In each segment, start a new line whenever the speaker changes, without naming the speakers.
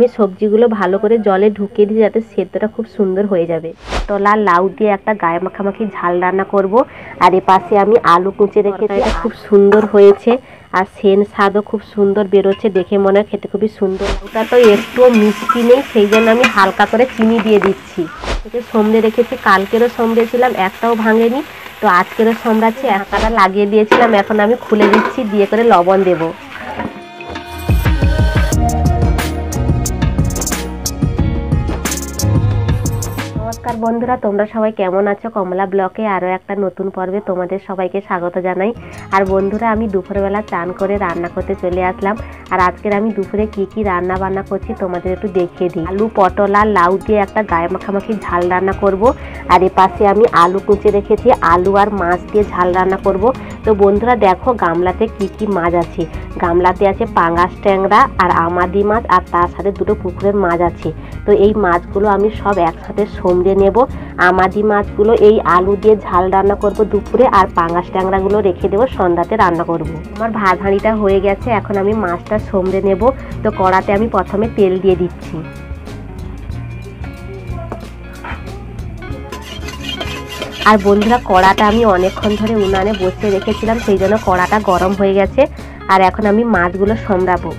আমি সবজিগুলো ভালো করে জলে ঢুকিয়ে দিই যাতে সেদ্ধটা খুব সুন্দর হয়ে যাবে। আর লাউ দিয়ে একটা গায়ে মাখামাখি ঝাল রান্না করব। আর এপাশে আমি আলু কুচে রেখে এটা খুব সুন্দর হয়েছে। আর সেন স্বাদও খুব সুন্দর বেরোচ্ছে দেখে মনে হয় খেতে খুবই সুন্দর ওটা তো একটুও মিষ্টি নেই, সেই জন্য আমি হালকা করে চিনি দিয়ে দিচ্ছি। থেকে সমড়ে রেখেছি, কালকেরও সমড়েছিলাম একটাও ভাঙেনি। তো আজকেরও সমড়াচ্ছি, একটাটা লাগিয়ে দিয়েছিলাম, এখন আমি খুলে দিচ্ছি, দিয়ে করে লবণ দেবো। বন্ধুরা, তোমরা সবাই কেমন আছো? কমলা ব্লকে আরও একটা নতুন পর্বে তোমাদের সবাইকে স্বাগত জানাই। আর বন্ধুরা, আমি দুপুরবেলা চান করে রান্না করতে চলে আসলাম। আর আজকের আমি দুপুরে কি কি রান্না বান্না করছি তোমাদের একটু দেখিয়ে দিই। আলু, পটল আর লাউ দিয়ে একটা গায়ে মাখামাখি ঝাল রান্না করব। আর এ পাশে আমি আলু কুচে রেখেছি। আলু আর মাছ দিয়ে ঝাল রান্না করব। তো বন্ধুরা দেখো গামলাতে কি কি মাছ আছে। গামলাতে আছে পাঙ্গাস ট্যাংরা আর আমাদি মাছ আর তার সাথে দুটো পুকুরের মাছ আছে। তো এই মাছগুলো আমি সব একসাথে সমড়ে নেব। আমাদি মাছগুলো এই আলু দিয়ে ঝাল রান্না করব দুপুরে আর পাঙ্গাস ট্যাংরাগুলো রেখে দেবো, সন্ধ্যাতে রান্না করব। আমার ভাত হয়ে গেছে, এখন আমি মাছটা সমড়ে নেব। তো কড়াতে আমি প্রথমে তেল দিয়ে দিচ্ছি। আর বন্ধুরা, কড়াটা আমি অনেকক্ষণ ধরে উনানে বসে রেখেছিলাম, সেই জন্য কড়াটা গরম হয়ে গেছে। আর এখন আমি মাছগুলো সমরাবো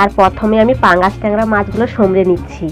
আর প্রথমে আমি পাঙ্গাস ট্যাংরা মাছগুলো সমড়ে নিচ্ছি।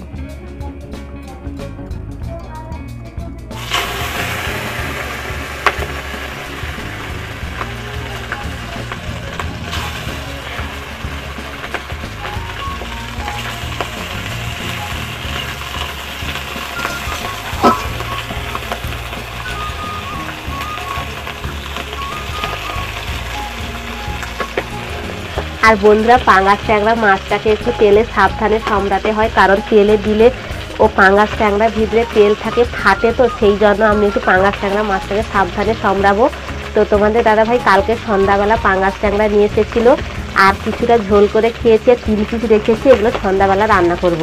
আর বন্ধুরা পাঙ্গাস ট্যাংরা মাছটাকে একটু তেলে সাবধানে সামড়াতে হয়, কারণ তেলে দিলে ও পাঙ্গাস ট্যাংরা ভিতরে তেল থাকে ফাটে তো, সেই জন্য আমি একটু পাঙ্গাস ট্যাংরা মাছটাকে সাবধানে সামড়াবো তো তোমাদের দাদা ভাই কালকে সন্ধ্যাবেলা পাঙ্গাস ট্যাংরা নিয়ে এসেছিল, আর কিছুটা ঝোল করে খেয়েছে, তিন পিস রেখেছি, এগুলো সন্ধ্যাবেলা রান্না করব।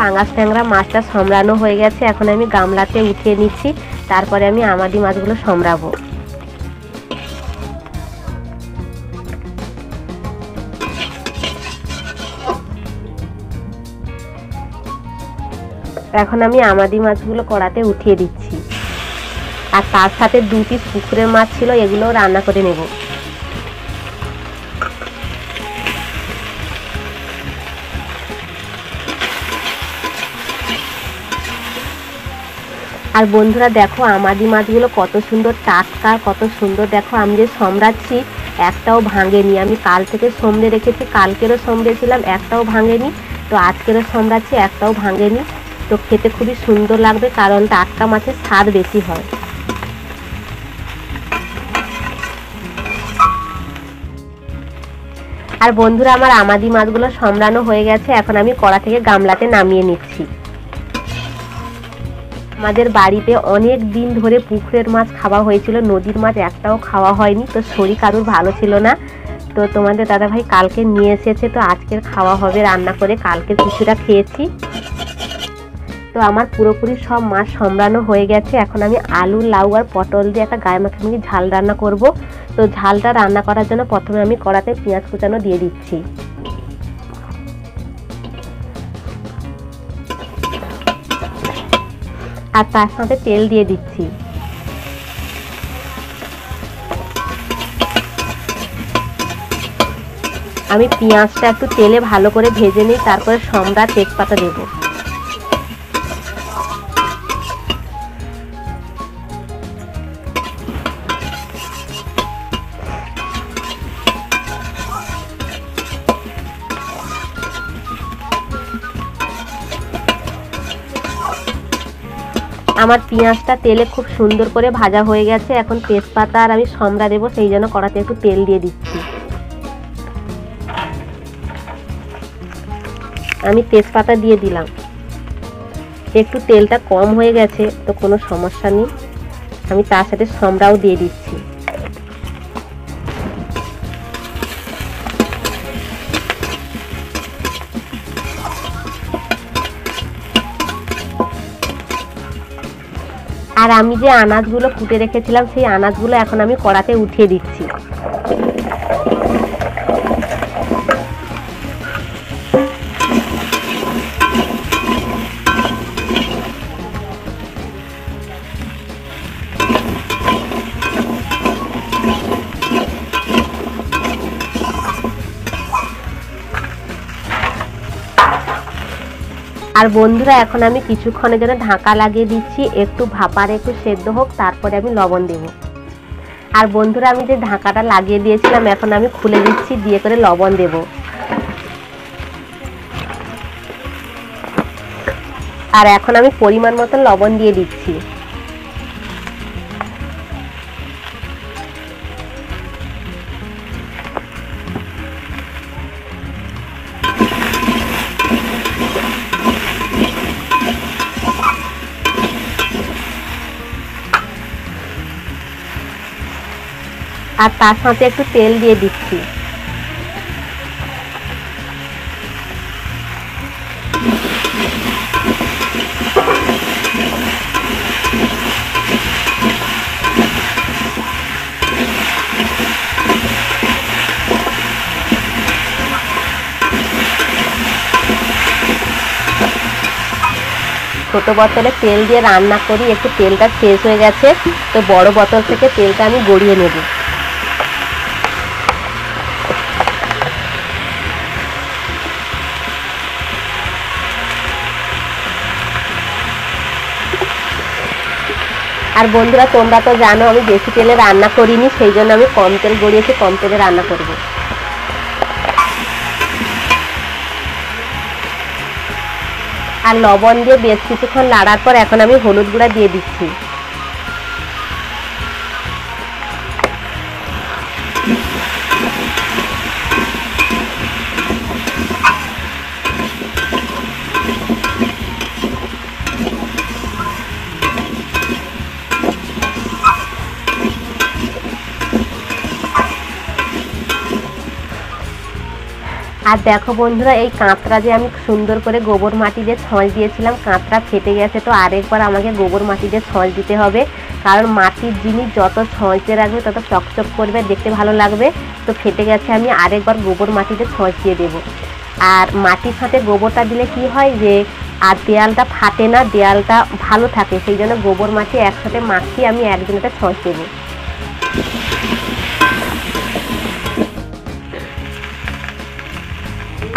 পাঙ্গাস ট্যাংরা মাছটা সমরানো হয়ে গেছে, এখন আমি গামলাতে উঠিয়ে নিচ্ছি, তারপরে আমি আমাদি মাছগুলো সমরাবো এখন আমি আমাদি মাছগুলো কড়াতে উঠিয়ে দিচ্ছি। আর তার সাথে দুটি পুকুরের মাছ ছিল এগুলো রান্না করে নেব। আর বন্ধুরা দেখো আমাদি মাছগুলো কত সুন্দর টাটকা, কত সুন্দর। দেখো, আমি যে সমরাচ্ছি একটাও ভাঙেনি। আমি কাল থেকে সমড়ে রেখেছি, কালকেরও সমড়েছিলাম একটাও ভাঙেনি। তো আজকেরও সমরাচ্ছি একটাও ভাঙেনি। তো খেতে খুবই সুন্দর লাগবে, কারণ টাটকা মাছের স্বাদ বেশি হয়। আর বন্ধুরা, আমার আমাদি মাছগুলো সমরানো হয়ে গেছে। এখন আমি কড়া থেকে গামলাতে নামিয়ে নিচ্ছি। আমাদের বাড়িতে অনেক দিন ধরে পুকুরের মাছ খাওয়া হয়েছিল, নদীর মাছ একটাও খাওয়া হয়নি, তো শরীর কারুর ভালো ছিল না। তো তোমাদের দাদাভাই কালকে নিয়ে এসেছে, তো আজকের খাওয়া হবে, রান্না করে কালকে কিছুটা খেয়েছি। তো আমার পুরোপুরি সব মাছ সমরানো হয়ে গেছে, এখন আমি আলু, লাউ আর পটল দিয়ে একটা গায়ে মাখামাখি ঝাল রান্না করব। তো ঝালটা রান্না করার জন্য প্রথমে আমি কড়াতে পেঁয়াজ কুচানো দিয়ে দিচ্ছি। আর তার সাথে তেল দিয়ে দিচ্ছি। আমি পেঁয়াজটা একটু তেলে ভালো করে ভেজে নিই, তারপরে সম্রাট তেজপাতা দেব। আমার পেঁয়াজটা তেলে খুব সুন্দর করে ভাজা হয়ে গেছে। এখন তেজপাতা আর আমি সমরা দেবো, সেই জন্য কড়াতে একটু তেল দিয়ে দিচ্ছি। আমি তেজপাতা দিয়ে দিলাম। একটু তেলটা কম হয়ে গেছে, তো কোনো সমস্যা নেই। আমি তার সাথে সমরাও দিয়ে দিচ্ছি। আর আমি যে আনাজগুলো ফুটে রেখেছিলাম সেই আনাজগুলো এখন আমি কড়াতে উঠিয়ে দিচ্ছি। আর বন্ধুরা, এখন আমি কিছুক্ষণের জন্য ঢাকা লাগিয়ে দিচ্ছি। একটু ভাপার, একটু সেদ্ধ হোক, তারপরে আমি লবণ দেব। আর বন্ধুরা, আমি যে ঢাকাটা লাগিয়ে দিয়েছিলাম, এখন আমি খুলে দিচ্ছি, দিয়ে করে লবণ দেব। আর এখন আমি পরিমাণ মতো লবণ দিয়ে দিচ্ছি। আর তার সাথে একটু তেল দিয়ে দিচ্ছি। ছোট বোতলে তেল দিয়ে রান্না করি, একটু তেলটা শেষ হয়ে গেছে, তো বড় বোতল থেকে তেলটা আমি গড়িয়ে নেব। আর বন্ধুরা, তোমরা তো জানো, আমি বেশি তেলে রান্না করিনি, সেই জন্য আমি কম তেল গড়িয়েছি, কম তেলে রান্না করব। আর লবণ দিয়ে বেশ কিছুক্ষণ নাড়ার পর এখন আমি হলুদ গুঁড়া দিয়ে দিচ্ছি। আর দেখো বন্ধুরা, এই কাঁকড়া যে আমি সুন্দর করে গোবর মাটি দিয়ে ছঁচ দিয়েছিলাম, কাঁকড়া ফেটে গেছে তো আরেকবার আমাকে গোবর মাটি দিয়ে ছঁচ দিতে হবে। কারণ মাটির জিনিস যত ছঁচে রাখবে, তত চকচক করবে, দেখতে ভালো লাগবে। তো ফেটে গেছে, আমি আরেকবার গোবর মাটিতে ছঁচ দিয়ে দেবো। আর মাটির সাথে গোবরটা দিলে কি হয় যে, আর দেয়ালটা ফাটে না, দেয়ালটা ভালো থাকে, সেই জন্য গোবর মাটি একসাথে মাখিয়ে আমি একদিনটা ছঁচ দেবো।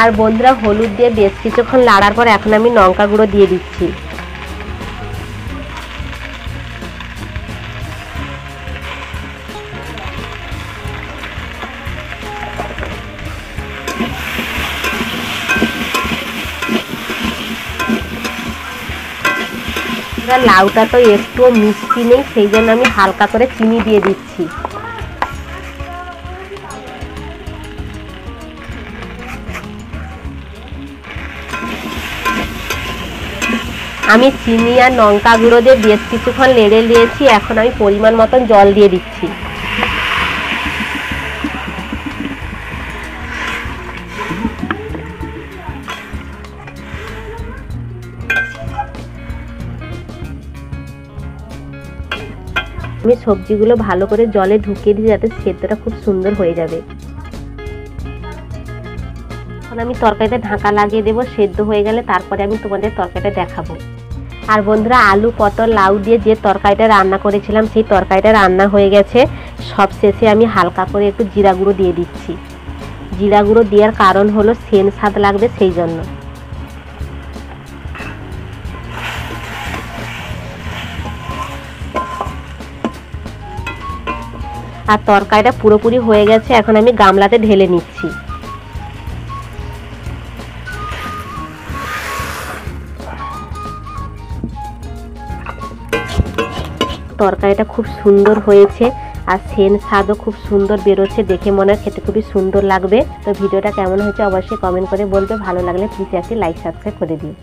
আর বন্ধুরা হলুদ দিয়ে বেশ কিছুক্ষণ লাড়ার পর এখন আমি লঙ্কা গুঁড়ো দিয়ে দিচ্ছি। লাউটা তো একটুও মিষ্টি নেই, সেই জন্য আমি হালকা করে চিনি দিয়ে দিচ্ছি। আমি চিনি আর লঙ্কা গুঁড়ো দিয়ে বেশ কিছুক্ষণ লেড়ে নিয়েছি এখন আমি পরিমাণ মতন জল দিয়ে দিচ্ছি। আমি সবজিগুলো ভালো করে জলে ঢুকিয়ে দিই যাতে সেদ্ধটা খুব সুন্দর হয়ে যাবে। এখন আমি তরকারিতে ঢাকা লাগিয়ে দেবো, সেদ্ধ হয়ে গেলে তারপরে আমি তোমাদের তরকারিটা দেখাবো। আর বন্ধুরা, আলু, পটল, লাউ দিয়ে যে তরকারিটা রান্না করেছিলাম, সেই তরকারিটা রান্না হয়ে গেছে। সব শেষে আমি হালকা করে একটু জিরা গুঁড়ো দিয়ে দিচ্ছি। জিরা গুঁড়ো দেওয়ার কারণ হলো সেন স্বাদ লাগবে সেই জন্য। আর তরকারিটা পুরোপুরি হয়ে গেছে, এখন আমি গামলাতে ঢেলে নিচ্ছি। তরকারিটা খুব সুন্দর হয়েছে আর সেন স্বাদও খুব সুন্দর বেরোচ্ছে, দেখে মনে হয় খেতে খুবই সুন্দর লাগবে। তো ভিডিওটা কেমন হয়েছে অবশ্যই কমেন্ট করে বলবে, ভালো লাগলে প্লিজ একটি লাইক সাবস্ক্রাইব করে দিও।